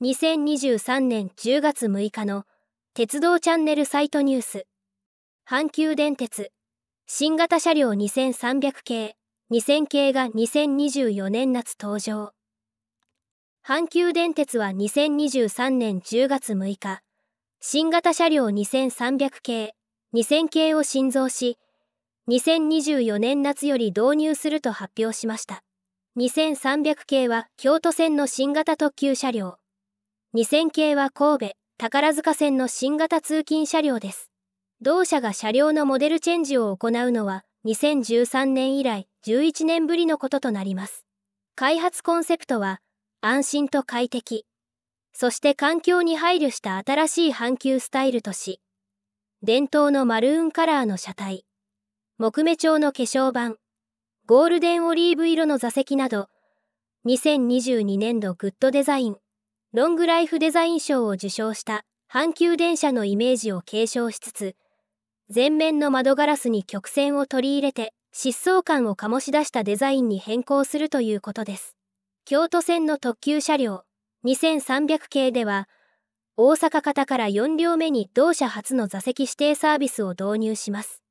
2023年10月6日の鉄道チャンネルサイトニュース。阪急電鉄。新型車両2300系。2000系が2024年夏登場。阪急電鉄は2023年10月6日新型車両2300系。2000系を新造し2024年夏より導入すると発表しました。2300系は京都線の新型特急車両。2000系は神戸宝塚線の新型通勤車両です。同社が車両のモデルチェンジを行うのは2013年以来11年ぶりのこととなります。開発コンセプトは安心と快適、そして環境に配慮した新しい阪急スタイルとし、伝統のマルーンカラーの車体、木目調の化粧板、ゴールデンオリーブ色の座席など、2022年度グッドデザイン、ロングライフデザイン賞を受賞した阪急電車のイメージを継承しつつ、前面の窓ガラスに曲線を取り入れて疾走感を醸し出したデザインに変更するということです。京都線の特急車両2300系では、大阪方から4両目に同社初の座席指定サービスを導入します。